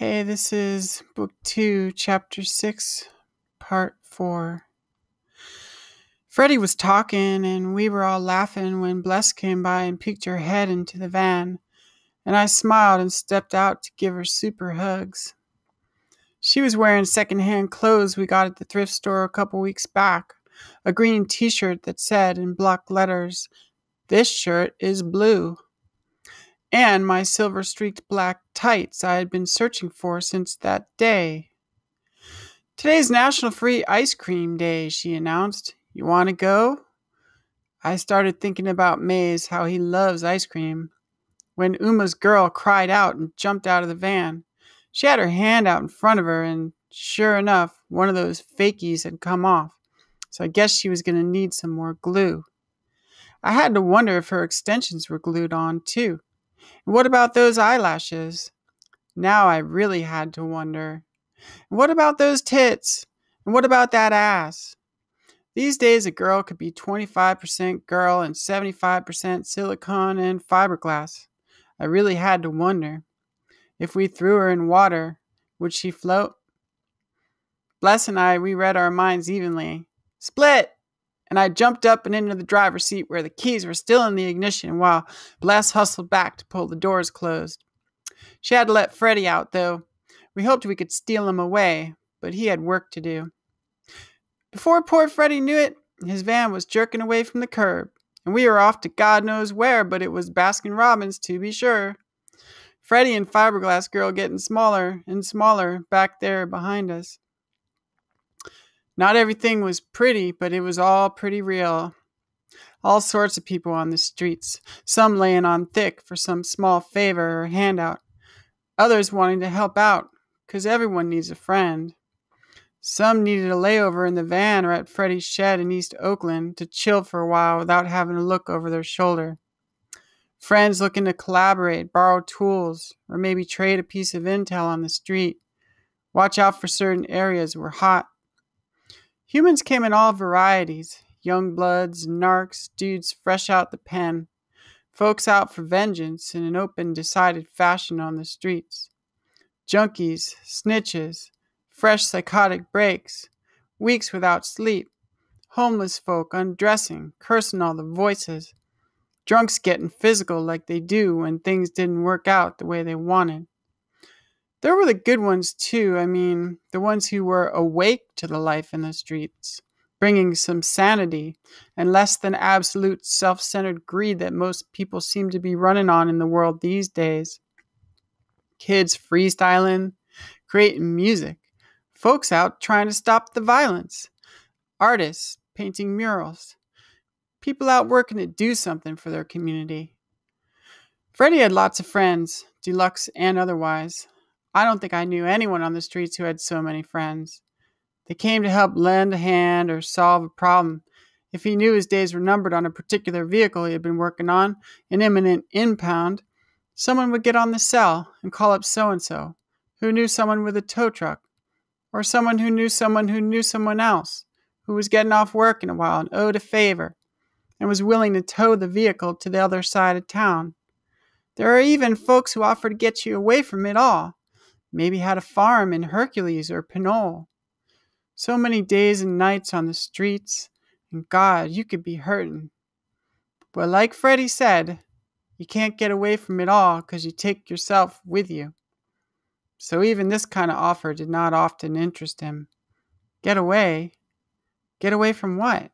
Hey, this is Book 2, Chapter 6, Part 4. Freddie was talking, and we were all laughing when Bless came by and peeked her head into the van, and I smiled and stepped out to give her super hugs. She was wearing secondhand clothes we got at the thrift store a couple weeks back a green t shirt that said in block letters, This shirt is blue and my silver streaked black tights I had been searching for since that day. Today's National Free Ice Cream Day, she announced. You want to go? I started thinking about Maze, how he loves ice cream. When Uma's girl cried out and jumped out of the van, she had her hand out in front of her, and sure enough, one of those fakies had come off. So I guess she was going to need some more glue. I had to wonder if her extensions were glued on, too. What about those eyelashes? Now I really had to wonder. What about those tits? And what about that ass? These days, a girl could be 25% girl and 75% silicone and fiberglass. I really had to wonder. If we threw her in water, would she float? Bless and I, we read our minds evenly. Split! And I jumped up and into the driver's seat where the keys were still in the ignition while Bless hustled back to pull the doors closed. She had to let Freddie out, though. We hoped we could steal him away, but he had work to do. Before poor Freddie knew it, his van was jerking away from the curb, and we were off to God knows where, but it was Baskin Robbins to be sure. Freddie and Fiberglass Girl getting smaller and smaller back there behind us. Not everything was pretty, but it was all pretty real. All sorts of people on the streets, some laying on thick for some small favor or handout, others wanting to help out, 'cause everyone needs a friend. Some needed a layover in the van or at Freddie's shed in East Oakland to chill for a while without having to look over their shoulder. Friends looking to collaborate, borrow tools, or maybe trade a piece of intel on the street. Watch out for certain areas were hot Humans came in all varieties. Young bloods, narcs, dudes fresh out the pen, folks out for vengeance in an open, decided fashion on the streets, junkies, snitches, fresh psychotic breaks, weeks without sleep, homeless folk undressing, cursing all the voices, drunks getting physical like they do when things didn't work out the way they wanted. There were the good ones too. I mean, the ones who were awake to the life in the streets, bringing some sanity and less than absolute self centered greed that most people seem to be running on in the world these days. Kids freestyling, creating music, folks out trying to stop the violence, artists painting murals, people out working to do something for their community. Freddie had lots of friends, deluxe and otherwise. I don't think I knew anyone on the streets who had so many friends. They came to help lend a hand or solve a problem. If he knew his days were numbered on a particular vehicle he had been working on, an imminent impound, someone would get on the cell and call up so and so, who knew someone with a tow truck, or someone who knew someone who knew someone else, who was getting off work in a while and owed a favor, and was willing to tow the vehicle to the other side of town. There are even folks who offer to get you away from it all maybe had a farm in Hercules or Pinole. So many days and nights on the streets, and God, you could be hurting. But like Freddie said, you can't get away from it all because you take yourself with you. So even this kind of offer did not often interest him. Get away? Get away from what?